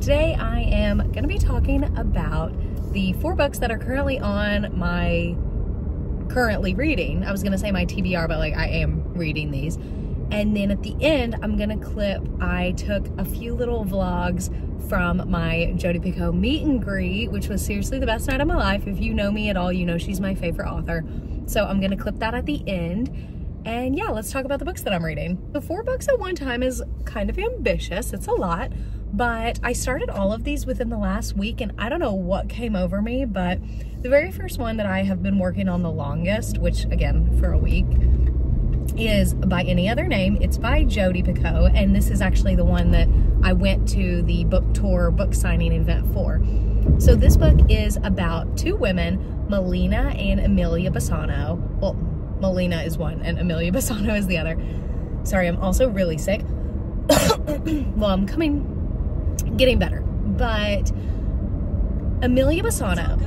Today I am going to be talking about the four books that are currently on my currently reading. I was going to say my TBR, but like I am reading these. And then at the end, I'm going to clip, I took a few little vlogs from my Jodi Picoult meet and greet, which was seriously the best night of my life. If you know me at all, you know she's my favorite author. So I'm going to clip that at the end. And yeah, let's talk about the books that I'm reading. The four books at one time is kind of ambitious. It's a lot, but I started all of these within the last week and I don't know what came over me, but the very first one that I have been working on the longest, which again, for a week, is by any other name. It's by Jodi Picoult, and this is actually the one that I went to the book tour book signing event for. So this book is about two women, Melina and Amelia Bassano. Well, Melina is one and Amelia Bassano is the other. Sorry, I'm also really sick. well, I'm coming getting better. But Amelia Bassano,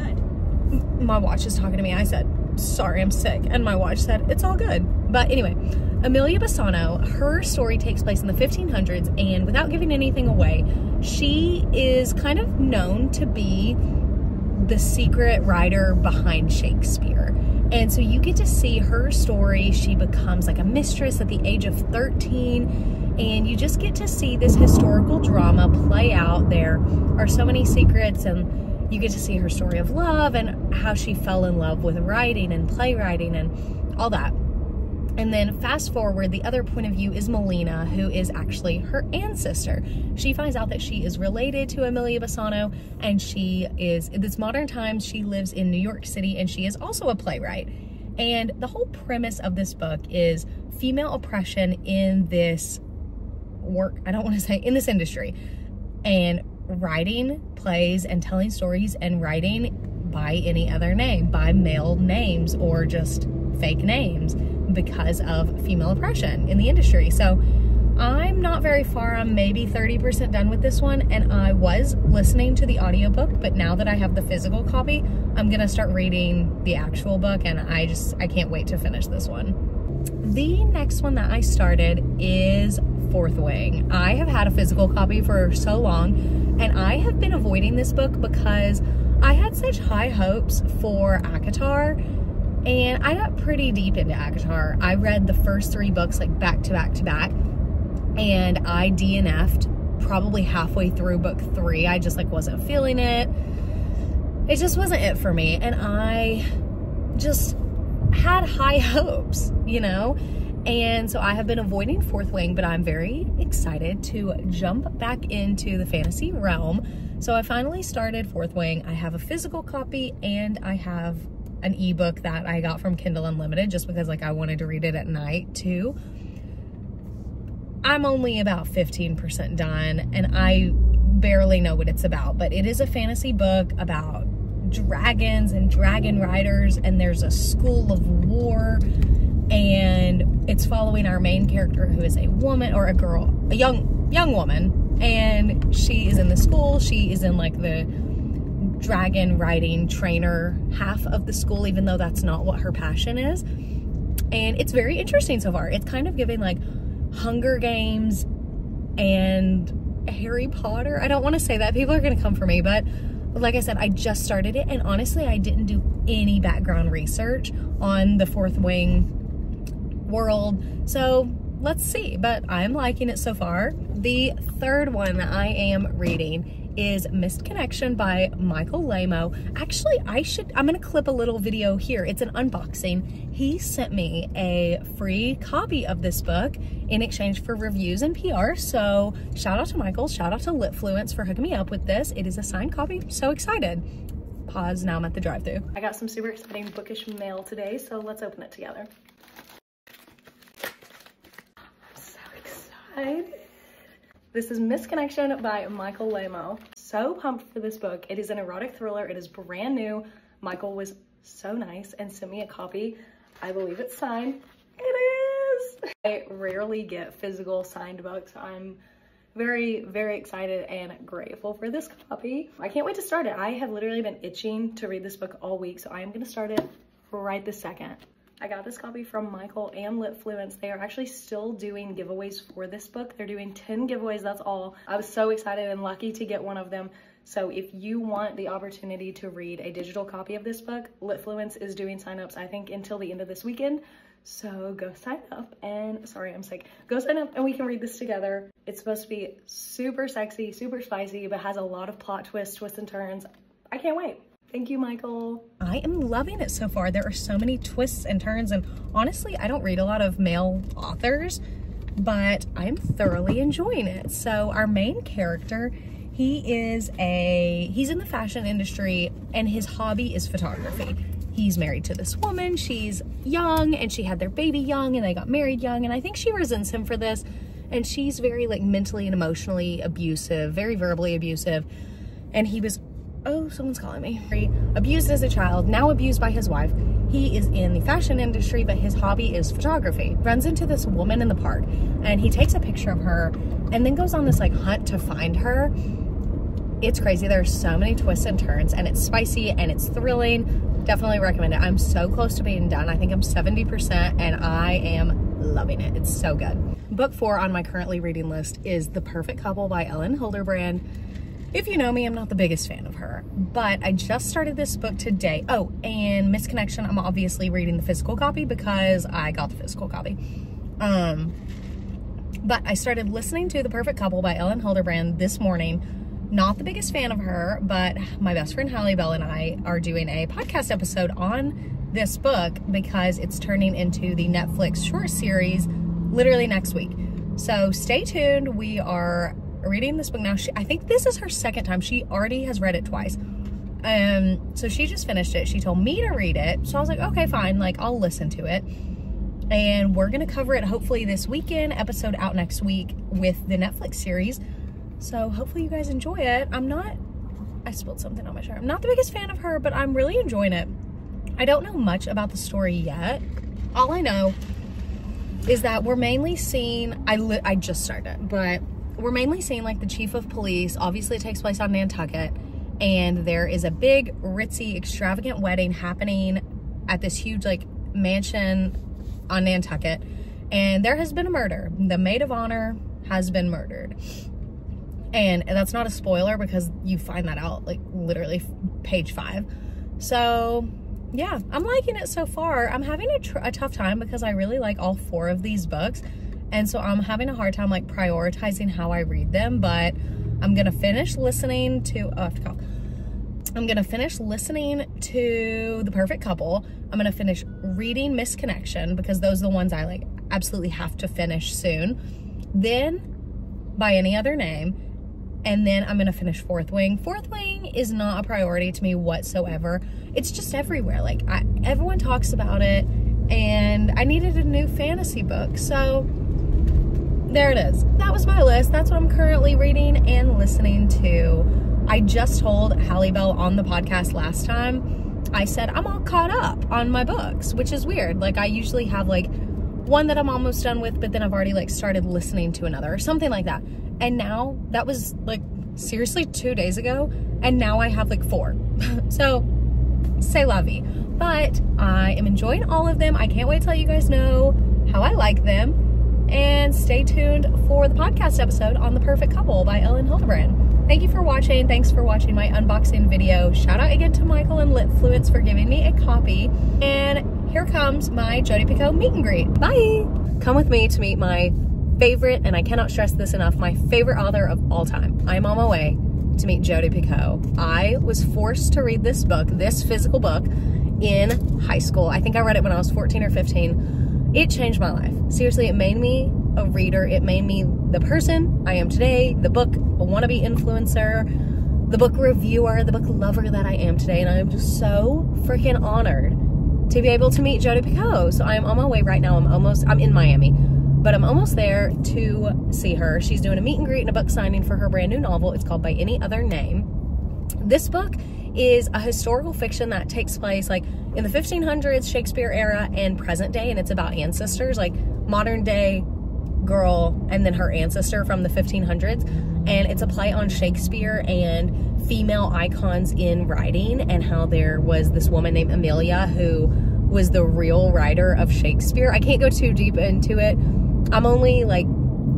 my watch is talking to me. I said, sorry, I'm sick. And my watch said, it's all good. But anyway, Amelia Bassano, her story takes place in the 1500s, and without giving anything away, she is kind of known to be the secret writer behind Shakespeare. And so you get to see her story. She becomes like a mistress at the age of 13 and you just get to see this historical drama play out. There are so many secrets and you get to see her story of love and how she fell in love with writing and playwriting and all that. And then fast forward, the other point of view is Melina, who is actually her ancestor. She finds out that she is related to Amelia Bassano and she is, in this modern times, she lives in New York City and she is also a playwright. And the whole premise of this book is female oppression in this work, I don't want to say in this industry, and writing plays and telling stories and writing by any other name, by male names or just fake names because of female oppression in the industry. So I'm not very far. I'm maybe 30% done with this one. And I was listening to the audiobook, but now that I have the physical copy, I'm going to start reading the actual book. And I just, I can't wait to finish this one. The next one that I started is Fourth Wing. I have had a physical copy for so long and I have been avoiding this book because I had such high hopes for ACOTAR and I got pretty deep into ACOTAR. I read the first three books like back to back to back and I DNF'd probably halfway through book three. I just like wasn't feeling it. It just wasn't it for me and I just had high hopes, you know? And so I have been avoiding Fourth Wing, but I'm very excited to jump back into the fantasy realm. So I finally started Fourth Wing. I have a physical copy and I have an ebook that I got from Kindle Unlimited just because like I wanted to read it at night too. I'm only about 15% done and I barely know what it's about, but it is a fantasy book about dragons and dragon riders and there's a school of war and it's following our main character who is a woman or a girl, a young young woman, and she is in the school. She is in like the dragon riding trainer half of the school, even though that's not what her passion is. And it's very interesting so far. It's kind of giving like Hunger Games and Harry Potter. I don't want to say that. People are going to come for me, but like I said, I just started it. And honestly, I didn't do any background research on the Fourth Wing world. So let's see, but I'm liking it so far. The third one I am reading is Missed Connection by Michael Laimo. Actually, I should, I'm gonna clip a little video here. It's an unboxing. He sent me a free copy of this book in exchange for reviews and PR. So shout out to Michael, shout out to Litfluence for hooking me up with this. It is a signed copy, so excited. Pause, now I'm at the drive through I got some super exciting bookish mail today, so let's open it together. This is Missed Connection by Michael Laimo. So pumped for this book. It is an erotic thriller. It is brand new. Michael was so nice and sent me a copy. I believe it's signed. It is! I rarely get physical signed books. I'm very, very excited and grateful for this copy. I can't wait to start it. I have literally been itching to read this book all week, so I am gonna start it right this second. I got this copy from Michael and Litfluence. They are actually still doing giveaways for this book. They're doing 10 giveaways, that's all. I was so excited and lucky to get one of them. So if you want the opportunity to read a digital copy of this book, Litfluence is doing signups, I think, until the end of this weekend. So go sign up and, sorry, I'm sick. Go sign up and we can read this together. It's supposed to be super sexy, super spicy, but has a lot of plot twists, twists and turns. I can't wait. Thank you, Michael. I am loving it so far. There are so many twists and turns and honestly, I don't read a lot of male authors, but I am thoroughly enjoying it. So our main character, he is a, he's in the fashion industry and his hobby is photography. He's married to this woman. She's young and she had their baby young and they got married young. And I think she resents him for this. And she's very like mentally and emotionally abusive, very verbally abusive. And he was oh, someone's calling me. Abused as a child, now abused by his wife. He is in the fashion industry, but his hobby is photography. Runs into this woman in the park and he takes a picture of her and then goes on this like hunt to find her. It's crazy. There are so many twists and turns and it's spicy and it's thrilling. Definitely recommend it. I'm so close to being done. I think I'm 70% and I am loving it. It's so good. Book four on my currently reading list is The Perfect Couple by Elin Hilderbrand. If you know me, I'm not the biggest fan of her, but I just started this book today. Oh, and Missed Connection, I'm obviously reading the physical copy because I got the physical copy. Um, but I started listening to The Perfect Couple by Elin Hilderbrand this morning. Not the biggest fan of her, but my best friend Hallie Bell and I are doing a podcast episode on this book because it's turning into the Netflix short series literally next week. So stay tuned. We are reading this book now. She, I think this is her second time. She already has read it twice. Um, so she just finished it. She told me to read it. So I was like, okay, fine. Like, I'll listen to it. And we're going to cover it hopefully this weekend, episode out next week with the Netflix series. So hopefully you guys enjoy it. I'm not, I spilled something on my shirt. I'm not the biggest fan of her, but I'm really enjoying it. I don't know much about the story yet. All I know is that we're mainly seeing, I, I just started, but we're mainly seeing like the chief of police. Obviously, it takes place on Nantucket, and there is a big, ritzy, extravagant wedding happening at this huge like mansion on Nantucket. And there has been a murder. The maid of honor has been murdered. And that's not a spoiler because you find that out like literally page five. So yeah, I'm liking it so far. I'm having a, a tough time because I really like all four of these books. And so I'm having a hard time like prioritizing how I read them, but I'm gonna finish listening to, oh, I have to call. I'm gonna finish listening to The Perfect Couple. I'm gonna finish reading Missed Connection because those are the ones I like absolutely have to finish soon. Then by any other name. And then I'm gonna finish Fourth Wing. Fourth Wing is not a priority to me whatsoever. It's just everywhere. Like I, everyone talks about it and I needed a new fantasy book. So there it is. That was my list. That's what I'm currently reading and listening to. I just told Hallie Bell on the podcast last time, I said I'm all caught up on my books, which is weird. Like I usually have like one that I'm almost done with, but then I've already like started listening to another or something like that. And now that was like seriously two days ago. And now I have like four. so say lovey. But I am enjoying all of them. I can't wait let you guys know how I like them and stay tuned for the podcast episode on The Perfect Couple by Elin Hilderbrand. Thank you for watching. Thanks for watching my unboxing video. Shout out again to Michael and Litfluence for giving me a copy. And here comes my Jodi Picoult meet and greet. Bye! Come with me to meet my favorite, and I cannot stress this enough, my favorite author of all time. I'm on my way to meet Jodi Picoult. I was forced to read this book, this physical book, in high school. I think I read it when I was 14 or 15 it changed my life. Seriously, it made me a reader. It made me the person I am today, the book wannabe influencer, the book reviewer, the book lover that I am today. And I am just so freaking honored to be able to meet Jodi Picoult. So I am on my way right now. I'm almost, I'm in Miami, but I'm almost there to see her. She's doing a meet and greet and a book signing for her brand new novel. It's called By Any Other Name. This book is a historical fiction that takes place like in the 1500s, Shakespeare era, and present day, and it's about ancestors, like modern day girl and then her ancestor from the 1500s. And it's a play on Shakespeare and female icons in writing, and how there was this woman named Amelia who was the real writer of Shakespeare. I can't go too deep into it. I'm only like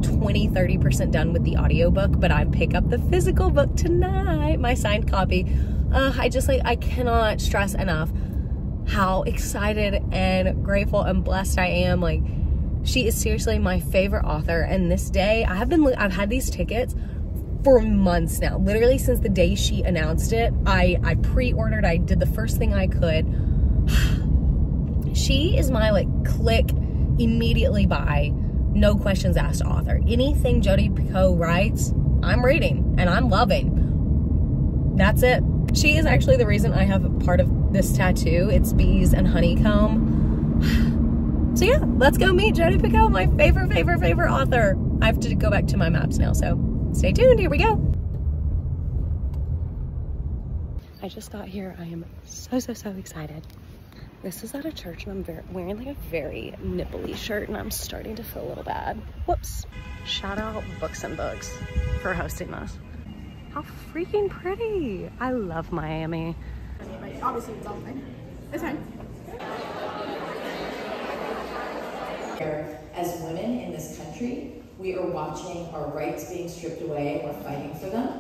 20 30% done with the audiobook, but I pick up the physical book tonight, my signed copy. Uh, I just like I cannot stress enough how excited and grateful and blessed I am. Like she is seriously my favorite author and this day I have been I've had these tickets for months now. Literally since the day she announced it I I pre-ordered I did the first thing I could. She is my like click immediately buy no questions asked author. Anything Jodi Picoult writes I'm reading and I'm loving. That's it she is actually the reason I have part of this tattoo it's bees and honeycomb so yeah, let's go meet Jodi Picoult, my favorite, favorite, favorite author. I have to go back to my maps now, so stay tuned. Here we go. I just got here. I am so, so, so excited. This is at a church and I'm wearing like a very nipply shirt and I'm starting to feel a little bad. Whoops. Shout out Books and Books for hosting us. How freaking pretty. I love Miami. Obviously it's something. It's fine. As women in this country, we are watching our rights being stripped away and we're fighting for them.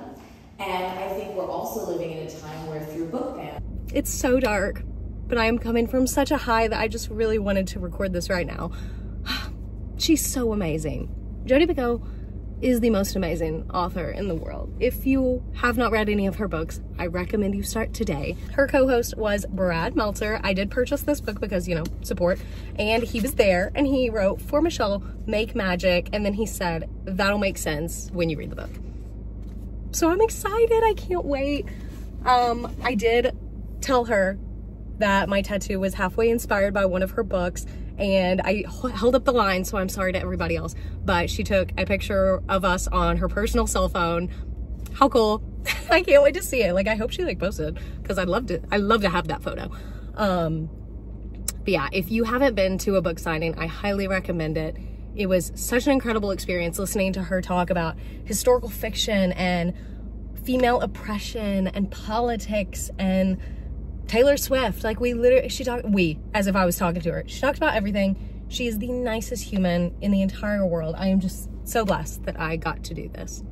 And I think we're also living in a time where through book ban. It's so dark, but I am coming from such a high that I just really wanted to record this right now. She's so amazing. Jodi Picoult is the most amazing author in the world. If you have not read any of her books, I recommend you start today. Her co-host was Brad Meltzer. I did purchase this book because, you know, support. And he was there and he wrote, For Michelle, make magic. And then he said, that'll make sense when you read the book. So I'm excited. I can't wait. Um, I did tell her that my tattoo was halfway inspired by one of her books and I held up the line, so I'm sorry to everybody else, but she took a picture of us on her personal cell phone. How cool. I can't wait to see it. Like, I hope she like posted because I'd love to, I love to have that photo. Um, but yeah, if you haven't been to a book signing, I highly recommend it. It was such an incredible experience listening to her talk about historical fiction and female oppression and politics and Taylor Swift, like we literally, she talked, we, as if I was talking to her. She talked about everything. She is the nicest human in the entire world. I am just so blessed that I got to do this.